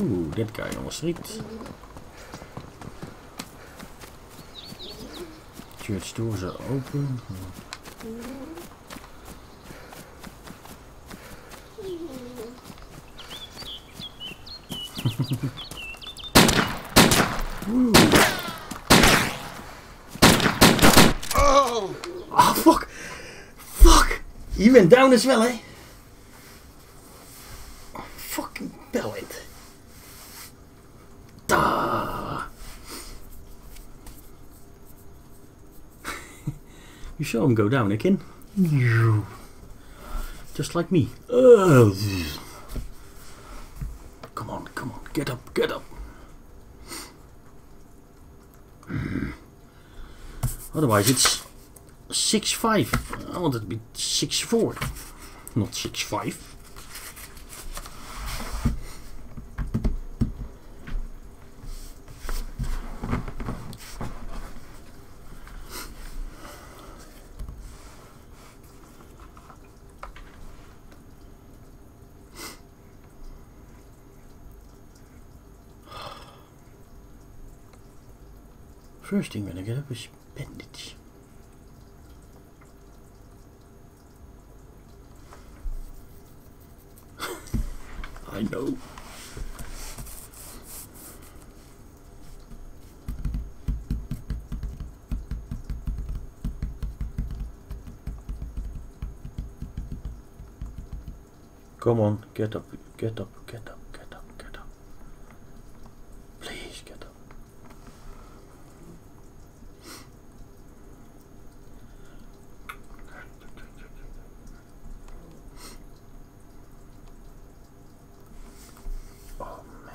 Oeh, dit kan je nog schiet. Church door ze open. Oeh. Oh. oh, fuck. Fuck. Je bent down as wel, hè? You saw him go down again. Just like me. Ugh. Come on, come on, get up, get up. Hmm. Otherwise, it's six five. I want it to be six four, not six five. First thing when I get up is bandage. I know. Come on, get up, get up, get up, get up, get up. Please get up. Oh man.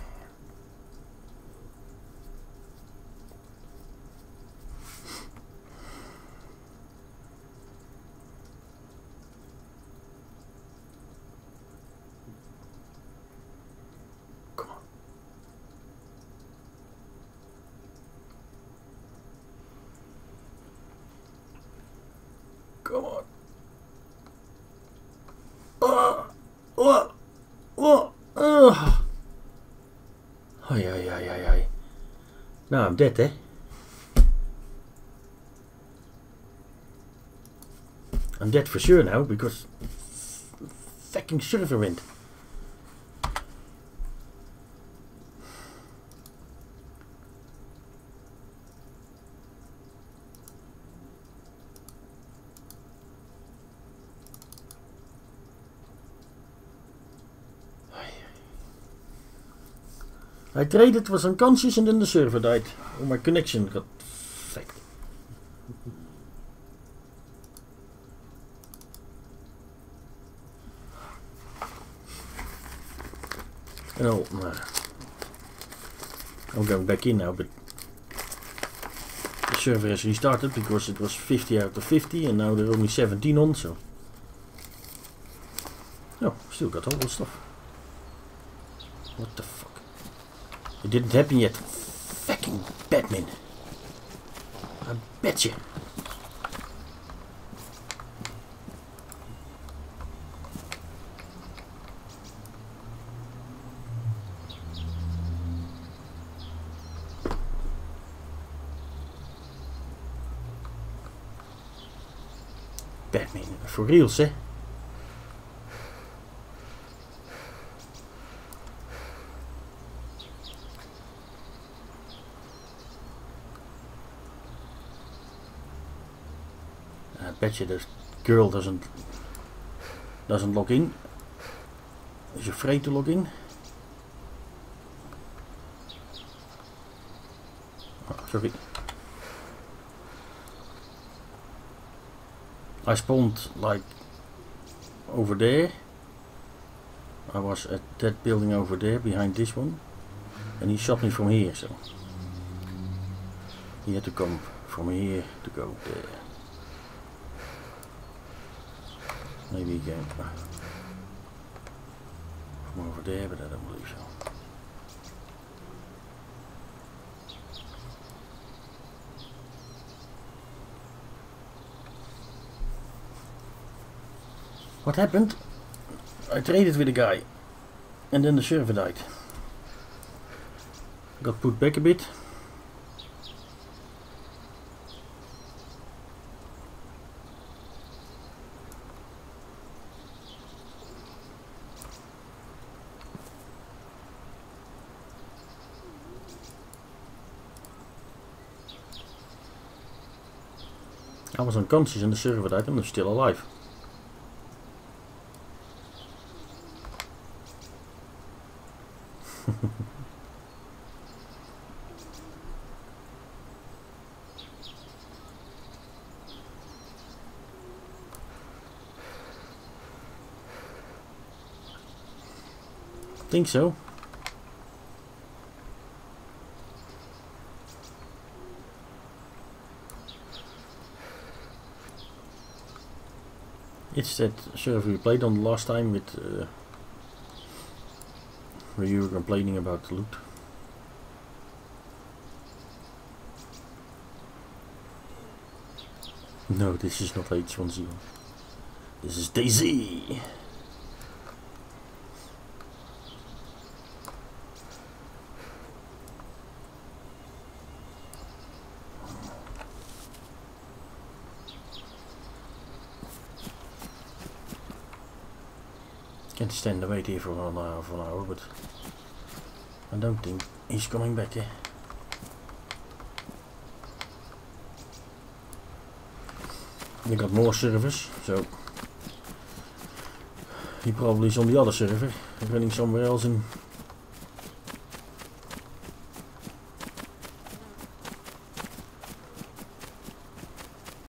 Come on. Come on. Uh, uh, uh, uh. Ay, ay, ay, ay, ay. Now I'm dead, eh? I'm dead for sure now because fucking server went. I traded, was unconscious, and then the server died. Or my connection got fucked. Oh, nah. I'm going back in now, but the server has restarted because it was 50 out of 50 and now there are only 17 on, so. Oh, still got all the stuff. What the fuck? It didn't happen yet. Fucking Batman. I bet you. Batman, for reals, hè? Bet you the girl doesn't doesn't log in. Is afraid to log in. Oh, ah, sorry. I spawned like over there. I was at that building over there behind this one. And he shot me from here, so he had to come from here to go there. Maybe he came from over there, but I don't believe so. What happened? I traded with a guy and then the server died. Got put back a bit. Amazon countries in the server that and they're still alive. think so. It's that server we played on the last time with uh, where you were complaining about the loot. No, this is not H10. This is Daisy. Can stand and wait here for an hour, for an hour, but I don't think he's coming back here. They got more servers, so he probably is on the other server, running somewhere else in